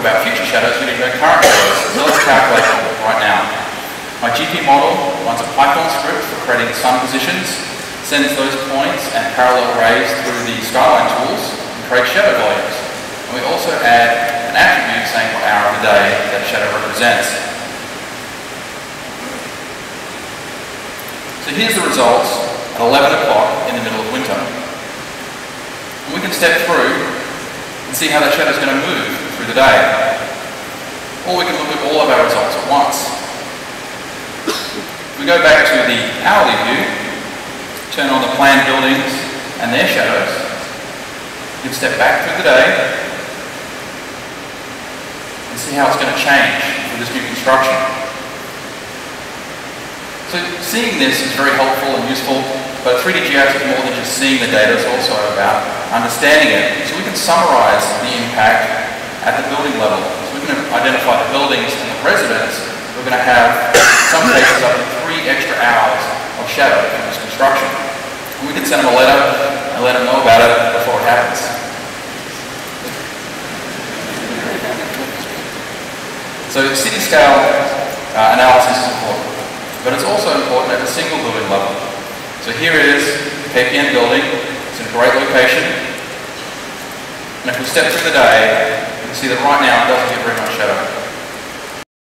about future shadows, we need to know current shadows. So let's calculate them right now. My GP model runs a Python script for creating sun positions, sends those points and parallel rays through the skyline tools and create shadow volumes. And we also add an attribute saying what hour of the day that shadow represents. So here's the results at 11 o'clock in the middle of winter. And we can step through and see how that shadow is going to move the day. Or we can look at all of our results at once. If we go back to the hourly view, turn on the planned buildings and their shadows, you can step back through the day and see how it's going to change with this new construction. So seeing this is very helpful and useful, but 3D GIS is more than just seeing the data, it's also about understanding it. So we can summarize the impact at the building level. So we can identify the buildings and the residents. We're going to have, some cases, up to three extra hours of shadow from this construction. And we can send them a letter and let them know about it before it happens. So city scale uh, analysis is important. But it's also important at the single building level. So here is KPN building. It's in a great location. And if we step through the day, you can see that right now it doesn't get very much shadow.